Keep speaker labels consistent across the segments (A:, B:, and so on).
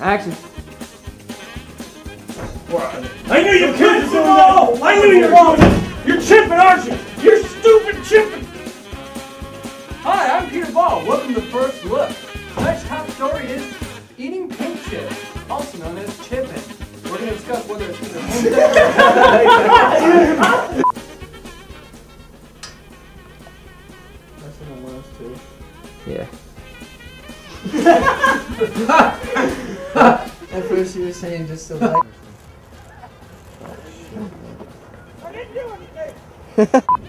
A: Action.
B: I knew you kids were all. I knew you were doing it. You're chipping, aren't you? You're stupid chipping.
C: Hi, I'm Peter Ball. Welcome to First Look. Tonight's top story is eating pink chips, also known as chipping. We're going to discuss whether it's either
D: first you were saying just to like.
B: Yeah,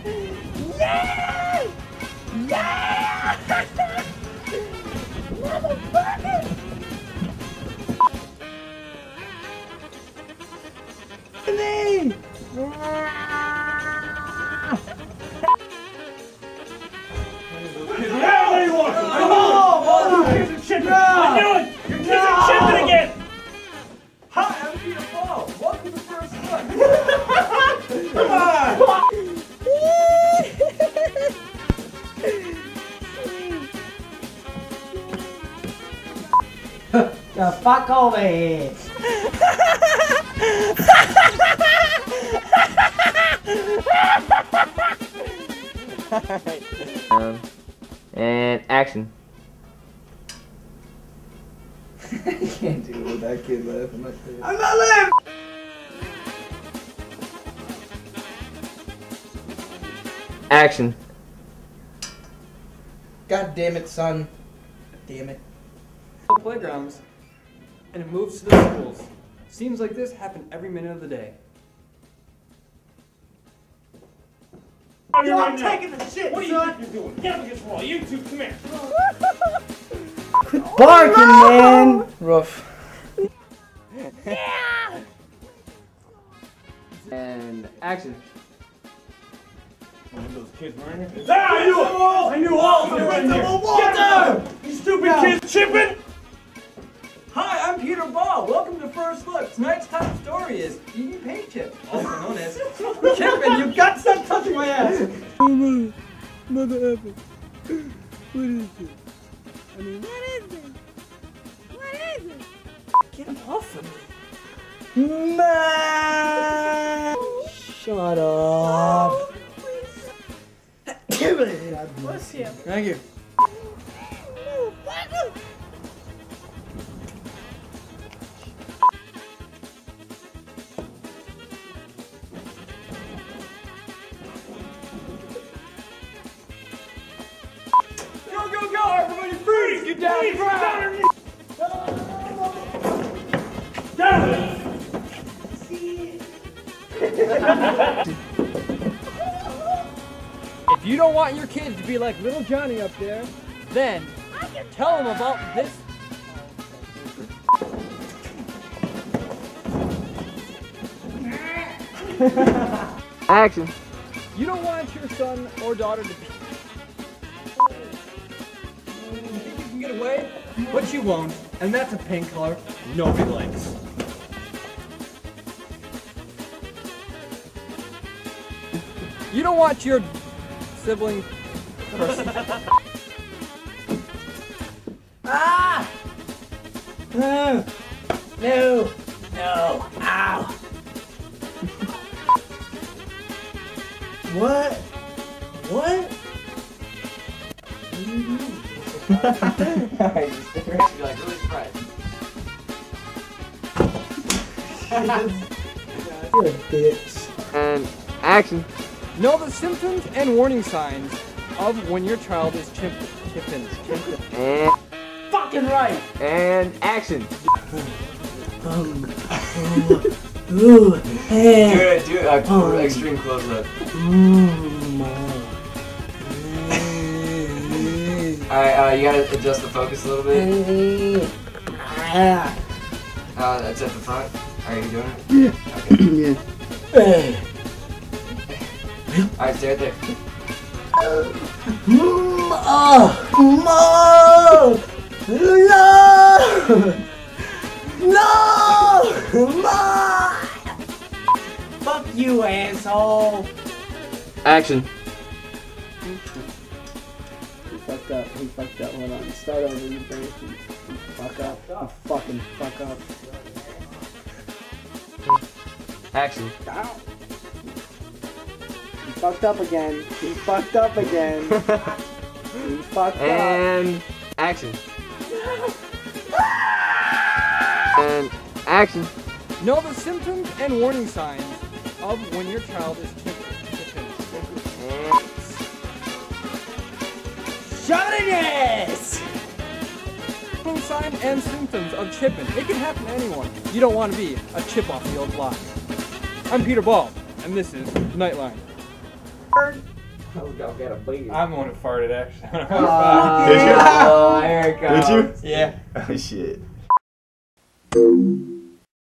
B: Come on.
D: The fuck over here!
A: Um, and action.
D: I can't do it with that kid laughing like that.
C: I'm not laughing.
A: Action.
D: God damn it, son. Damn it.
C: Playgrounds, and it moves to the schools. Seems like this happened every minute of the day.
B: I'm taking the shit. What do you think you're doing? Get up against the wall. You two, come here.
D: Barking, man! Rough.
A: And action.
B: Those kids were in here. Ah, I knew it. I knew all of them were in here. Get down. You stupid kids chipping.
C: Hi, I'm Peter Ball. Welcome to First Look. Tonight's top story is eating paint chips, also known as chipping. You got to stop touching my ass.
E: Mother ever. What is it? I mean, what is it? What is it?
D: Get him off of me. Man! Shut up.
E: Oh, Bless him.
D: Thank you.
C: Go, go, go! Everybody freeze! Get down,
B: Freeze,
C: If you don't want your kids to be like little Johnny up there, then tell them about this.
A: Action.
C: You don't want your son or daughter to be. You think you can get away, but you won't, and that's a paint color nobody likes. You don't want your sibling person.
D: Ah! No! No! No! Ow! what? What?
A: Alright, just stay right. You're like really surprised.
D: You're a bitch.
A: And action.
C: Know the symptoms and warning signs of when your child is chimp chipping. chipping.
A: And
D: Fucking right!
A: and action.
D: Um, ooh, ooh, hey.
A: Do it. Do it. Uh,
D: Oh.
A: extreme close up.
D: Mm,
A: Alright, uh, you gotta adjust the focus a little bit.
D: mm. Ah.
A: Uh, that's at the front. Are you doing it?
E: Yeah.
A: Okay.
E: yeah.
D: Hey.
A: Alright, stay right there.
D: Oh, Mom! No! No! Mom! Fuck you, asshole!
A: Action.
D: You fucked up. You fucked up. Hold on. Start over. You brain. You fuck up. You fucking fuck up.
A: Action.
D: Ow. You fucked up again. He fucked up again. You fucked up.
A: And action. And action.
C: Know the symptoms and warning signs of when your child is chipping.
D: Shove it in your ass!
C: Warning sign and symptoms of chipping. It can happen to anyone. You don't want to be a chip off the old block. I'm Peter Ball, and this is Nightline.
A: Oh, God, got a bleed.
F: I'm the one who farted actually.
A: Oh, oh, here it
F: Did you? Yeah.
G: Oh shit.